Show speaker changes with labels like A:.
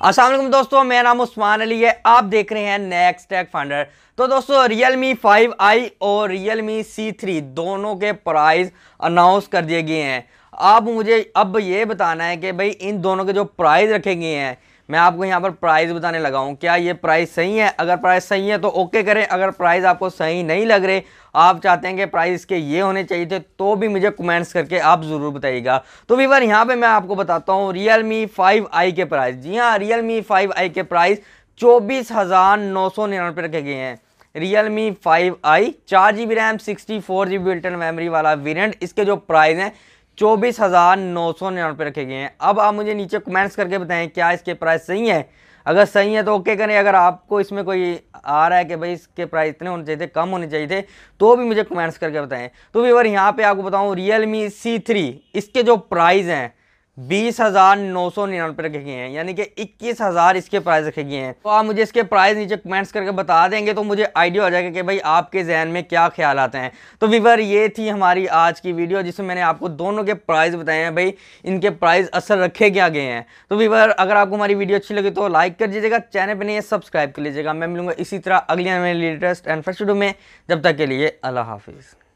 A: असलम दोस्तों, मेरा नाम उस्मान अली है। आप देख रहे हैं नेक्स्ट टेक फंडर तो दोस्तों रियल मी फाइव आई और रियल मी सी थ्री दोनों के प्राइस अनाउंस कर दिए गए हैं। आप मुझे अब ये बताना है कि भाई इन दोनों के जो प्राइस रखे गए हैं मैं आपको यहाँ पर प्राइस बताने लगा हूँ। क्या ये प्राइस सही है? अगर प्राइस सही है तो ओके करें। अगर प्राइस आपको सही नहीं लग रहे, आप चाहते हैं कि प्राइस के ये होने चाहिए थे तो भी मुझे कमेंट्स करके आप ज़रूर बताइएगा। तो वीवर यहाँ पे मैं आपको बताता हूँ रियल मी फाइव आई के प्राइस जी हाँ रियल मी फाइव आई के प्राइस चौबीस हज़ार नौ सौ निन्यानवे रखे गए हैं। रियल मी फाइव आई चार G B RAM sixty four G B internal memory वाला वेरियंट इसके जो प्राइस हैं चौबीस हज़ार नौ सौ निन्यानवे रखे गए हैं। अब आप मुझे नीचे कमेंट्स करके बताएँ, क्या इसके प्राइस सही है? अगर सही है तो ओके करें। अगर आपको इसमें कोई आ रहा है कि भाई इसके प्राइस इतने होने चाहिए थे, कम होने चाहिए थे तो भी मुझे कमेंट्स करके बताएँ। तो व्यवर यहाँ पे आपको बताऊँ रियल मी सी थ्री इसके जो प्राइस हैं बीस हज़ार नौ सौ निन्यानवे रखे गए हैं। यानी कि इक्कीस हज़ार इसके प्राइस रखे गए हैं। तो आप मुझे इसके प्राइस नीचे कमेंट्स करके बता देंगे तो मुझे आइडिया हो जाएगा कि भाई आपके जहन में क्या ख्याल आते हैं। तो विवर ये थी हमारी आज की वीडियो जिसमें मैंने आपको दोनों के प्राइस बताए हैं। भाई, इनके प्राइस असर रखे क्या गए हैं। तो विवर अगर आपको हमारी वीडियो अच्छी लगी तो लाइक कर दीजिएगा, चैनल पर नहीं सब्सक्राइब कर लीजिएगा। मैं मिलूँगा इसी तरह अगले लेटेस्ट एंड फ़र्स्ट वीडियो में। जब तक के लिए अल्लाह हाफिज़।